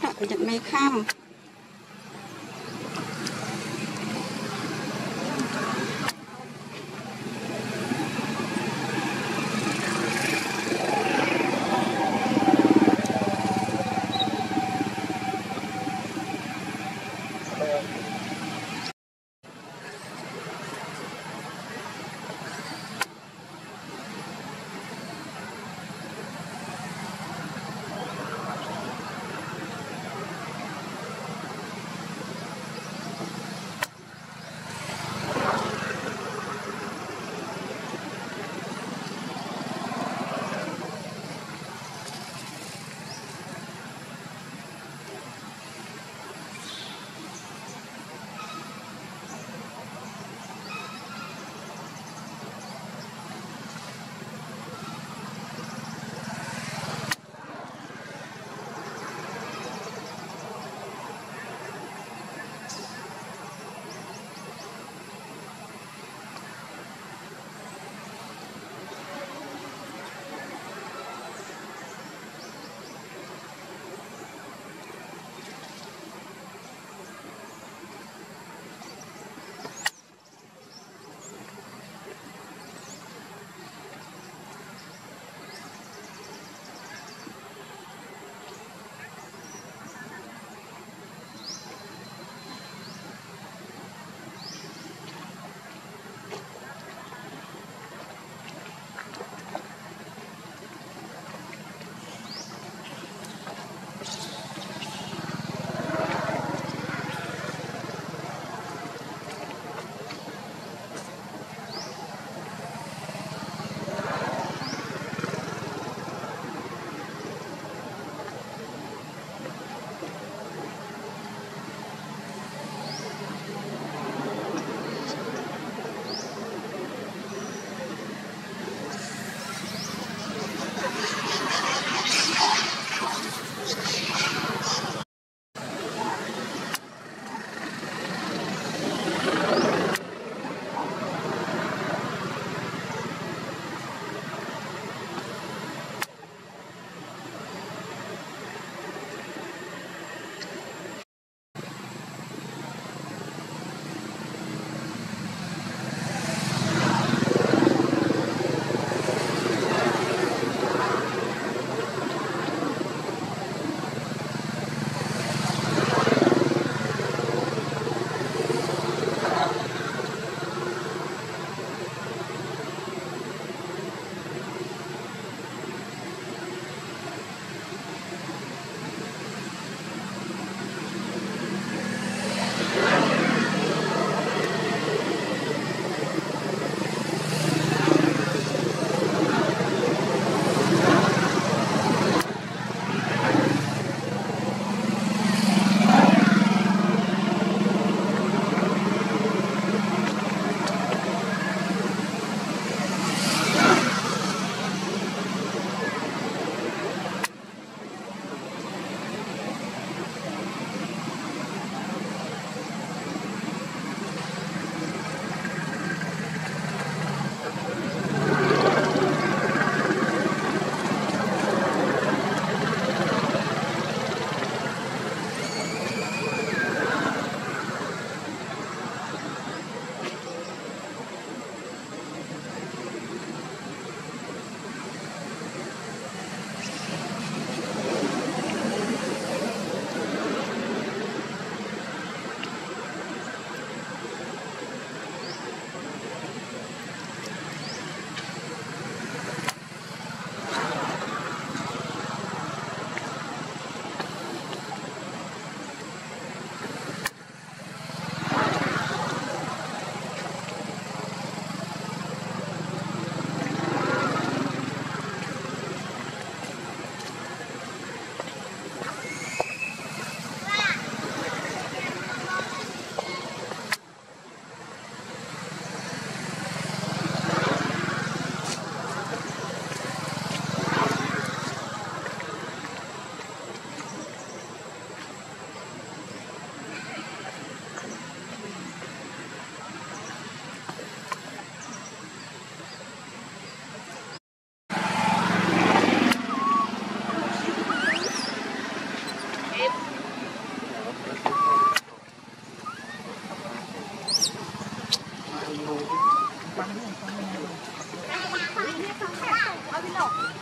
គឺរត់ប្រយ័ត្នមេខាំ みんな。